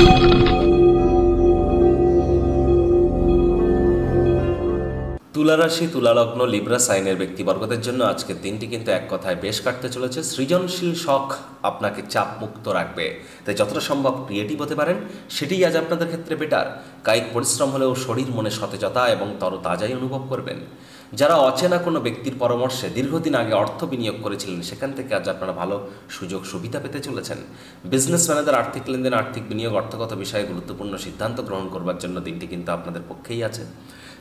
you তুলারাশি, তুলালগ্ন, Libra সাইনের ব্যক্তিবর্গদের জন্য আজকের দিনটি কিন্তু এক কথায় বেশ কাটতে চলেছে। সৃজনশীল শখ আপনাকে চাপ মুক্ত রাখবে। তাই যতটা সম্ভব ক্রিয়েটিভ হতে পারেন, সেটিই আজ আপনাদের ক্ষেত্রে বেটার কায়িক পরিশ্রম হলেও শরীর মনে সতেজতা এবং তরতাজাই অনুভব করবেন। যারা অচেনা কোনো ব্যক্তির পরামর্শে দীর্ঘদিন আগে অর্থ বিনিয়োগ করেছিলেন, সেখান থেকে আজ আপনারা ভালো সুযোগ সুবিধা পেতে চলেছেন। বিজনেসম্যানেদের আর্থিক লেনদেন, আর্থিক বিনিয়োগ, অর্থগত বিষয়ে গুরুত্বপূর্ণ সিদ্ধান্ত গ্রহণ করবার জন্য দিনটি কিন্তু আপনাদের পক্ষেই আছে।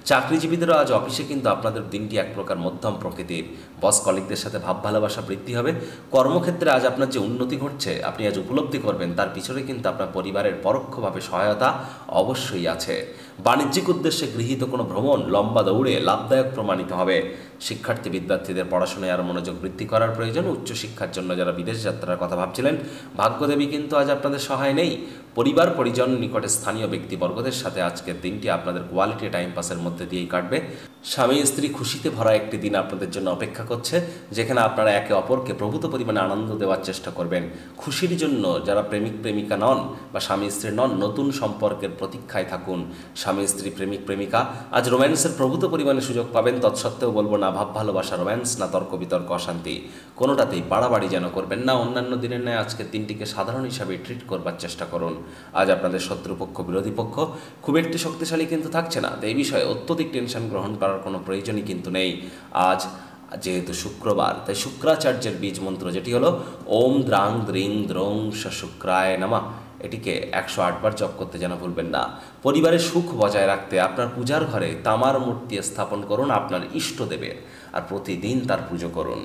চাকরিজীবীদেরও আজ অফিসে কিন্তু আপনাদের দিনটি এক প্রকার মধ্যম প্রকৃতির। বস কলিকদের সাথে ভাব, ভালোবাসা, বৃদ্ধি হবে। কর্মক্ষেত্রে আজ আপনার যে উন্নতি ঘটছে, আপনি আজ উপলব্ধি করবেন, তার পিছনে কিন্তু আপনার পরিবারের পরোক্ষভাবে সহায়তা অবশ্যই আছে। বাণিজ্যিক উদ্দেশ্যে গৃহীত কোনো ভ্রমণ, লম্বা দৌড়ে লাভদায়ক প্রমাণিত হবে। শিক্ষার্থী, বিদ্যার্থীদের পড়াশোনায় আরও মনোযোগ বৃদ্ধি করার প্রয়োজন। উচ্চশিক্ষার জন্য যারা বিদেশ যাত্রার কথা ভাবছিলেন, ভাগ্যদেবী কিন্তু আজ আপনাদের সহায় নেই। পরিবার পরিজন নিকটে স্থানীয় ব্যক্তিবর্গদের সাথে আজকের দিনটি আপনাদের কোয়ালিটি টাইম পাসের মধ্যে দিয়েই কাটবে। স্বামী স্ত্রী খুশিতে ভরা একটি দিন আপনাদের জন্য অপেক্ষা করছে, যেখানে আপনারা একে অপরকে প্রভূত পরিমাণে আনন্দ দেওয়ার চেষ্টা করবেন। খুশির জন্য যারা প্রেমিক, প্রেমিকা নন বা স্বামী স্ত্রী নন, নতুন সম্পর্কের প্রতীক্ষায় থাকুন। স্বামী স্ত্রী প্রেমিক, প্রেমিকা, আজ রোম্যান্সের প্রভূত পরিমাণে সুযোগ পাবেন, তৎসত্ত্বেও বলব না ভাব, ভালোবাসা রোম্যান্স না তর্ক, বিতর্ক, অশান্তি। কোনোটাতেই বাড়াবাড়ি যেন করবেন না। অন্যান্য দিনের ন্যায় আজকের দিনটিকে সাধারণ হিসাবে ট্রিট করবার চেষ্টা করুন। আজ আপনাদের শত্রুপক্ষ, বিরোধী পক্ষ খুব একটি শক্তিশালী কিন্তু থাকছে না। এই বিষয়ে অত্যধিক টেনশন গ্রহণ করার কোনো প্রয়োজনই কিন্তু নেই। আজ যেহেতু শুক্রবার, তাই শুক্রাচার্যের বীজ মন্ত্র যেটি হলো, ওম দ্রাং দ্রিং দ্রং শুক্রায় নামা। এটিকে একশো আটবার জপ করতে যেন ভুলবেন না। পরিবারের সুখ বজায় রাখতে আপনার পূজার ঘরে তামার মূর্তি স্থাপন করুন আপনার ইষ্ট দেবের আর প্রতিদিন তার পুজো করুন।